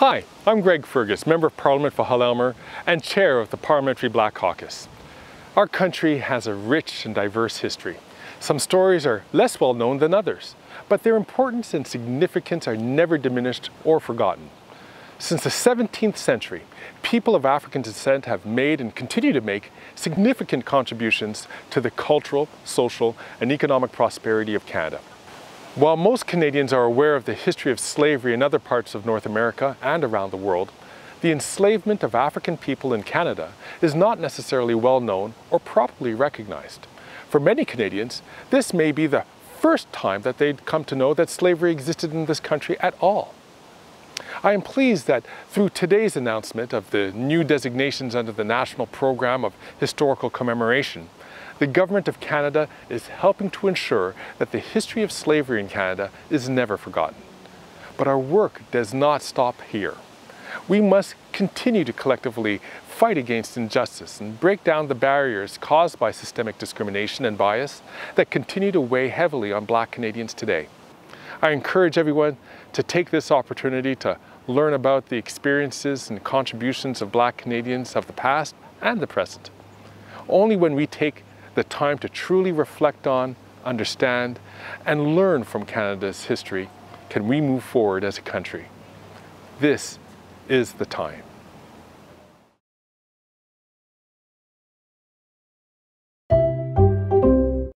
Hi, I'm Greg Fergus, Member of Parliament for Hull Aylmer and Chair of the Parliamentary Black Caucus. Our country has a rich and diverse history. Some stories are less well known than others, but their importance and significance are never diminished or forgotten. Since the 17th century, people of African descent have made and continue to make significant contributions to the cultural, social, and economic prosperity of Canada. While most Canadians are aware of the history of slavery in other parts of North America and around the world, the enslavement of African people in Canada is not necessarily well known or properly recognized. For many Canadians, this may be the first time that they'd come to know that slavery existed in this country at all. I am pleased that through today's announcement of the new designations under the National Program of Historical Commemoration, the Government of Canada is helping to ensure that the history of slavery in Canada is never forgotten. But our work does not stop here. We must continue to collectively fight against injustice and break down the barriers caused by systemic discrimination and bias that continue to weigh heavily on Black Canadians today. I encourage everyone to take this opportunity to learn about the experiences and contributions of Black Canadians of the past and the present. Only when we take the time to truly reflect on, understand, and learn from Canada's history can we move forward as a country. This is the time.